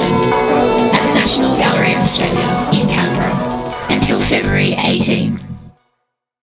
exhibition at the National Gallery of Australia in Canberra until February 18.